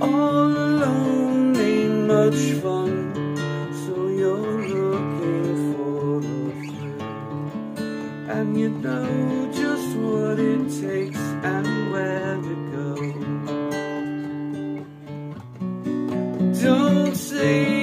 All alone ain't much fun, so you're looking for the thrill. And you know just what it takes and where to go. Don't say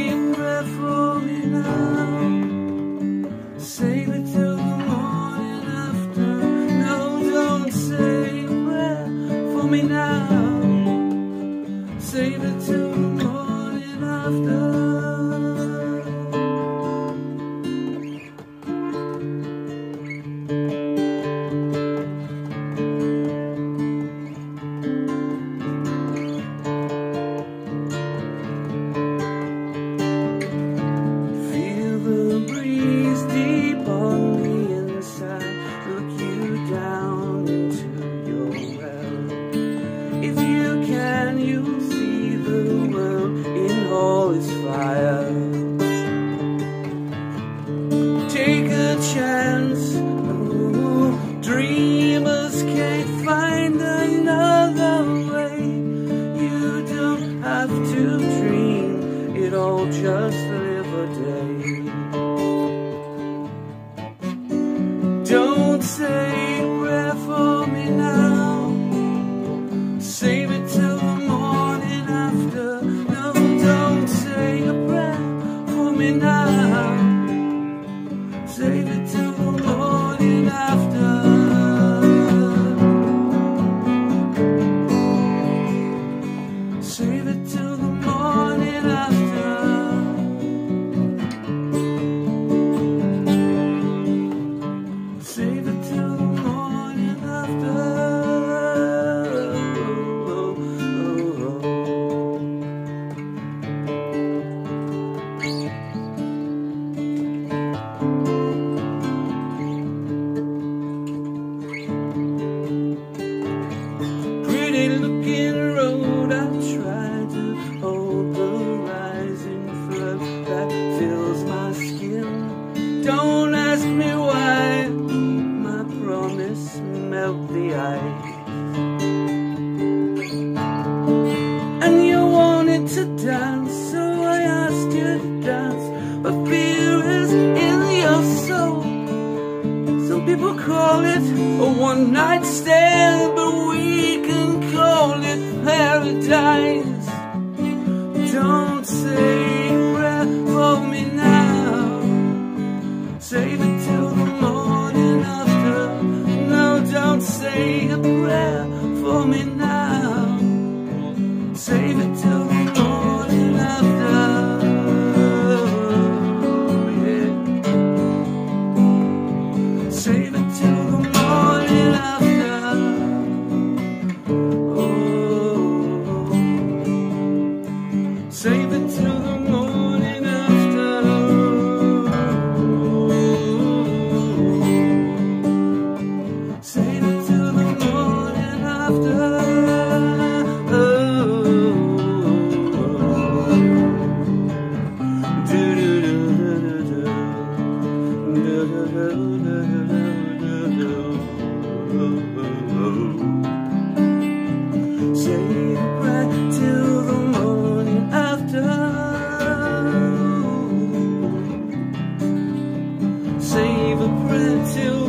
Save it till the morning after. Just live a day. Don't say a prayer for me now. Save it till the morning after. No, don't say a prayer for me now. Save melt the ice. And you wanted to dance, so I asked you to dance. But fear is in your soul. Some people call it a one night stand, but we can call it paradise. For Save a prayer till